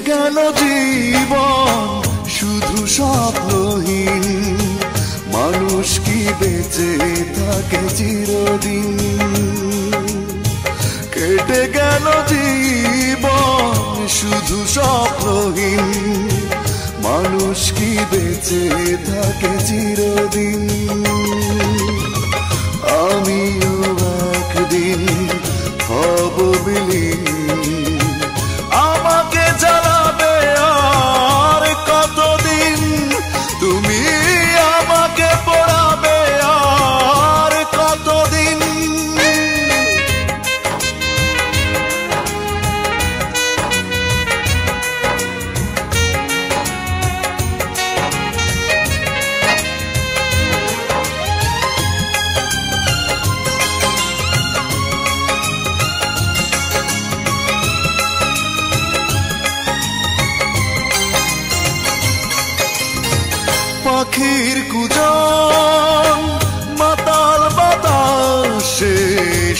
গেল জীবন শুধু স্বপ্নহীন? মানুষ কি বেঁচে থাকে চিরদিন? কেটে গেল জীবন শুধু স্বপ্নহীন? মানুষ কি বেঁচে থাকে চিরদিন? পাখির কুজন, মাতাল বাতাসে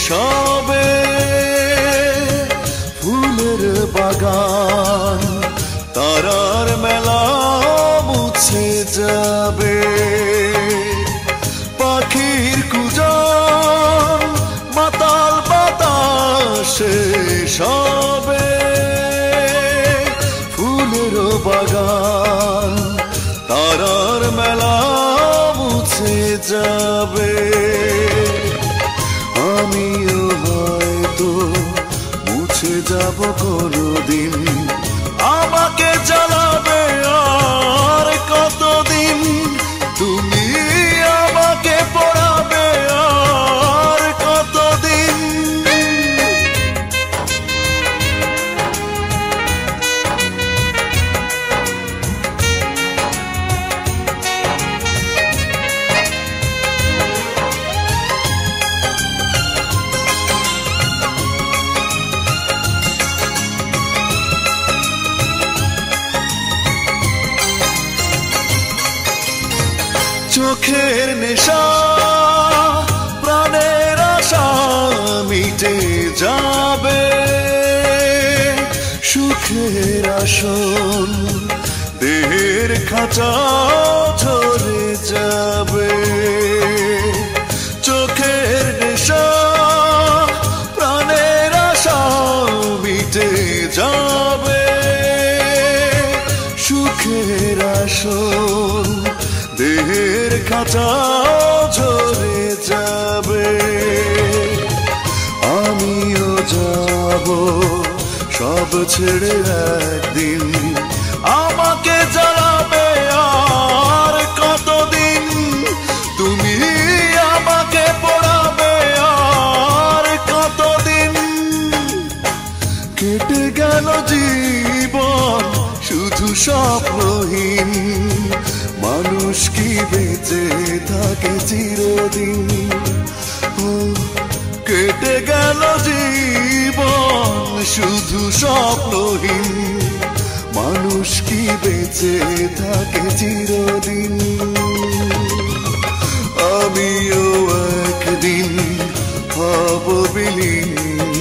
সবে। ফুলের বাগান, তারার মেলা মুছে যাবে। পাখির কুজন, মাতাল বাতাসে সবে। ফুলের বাগান যাবে। আমিও হয়তো মুছে যাব কোনোদিন। চোখের নেশা, প্রাণের আশা মিটে যাবে। সুখের আসন, দেহের খাঁচা ঝরে যাবে। চোখের নেশা, প্রাণের আশা মিটে যাবে। সুখের আসন দেহের খাঁচা ঝরে যাবে। আমিও যাব, সব ছেড়ে একদিন। আমাকে জ্বালাবে আর কতদিন? তুমি আমাকে পড়াবে আর কতদিন? কেটে গেল জীবন, শুধু স্বপ্নহীন। মানুষ কি বেঁচে থাকে চিরদিন? কেটে গেল জীবন শুধু স্বপ্নহীন। মানুষ কি বেঁচে থাকে চিরদিন? আমিও একদিন হব বিলীন।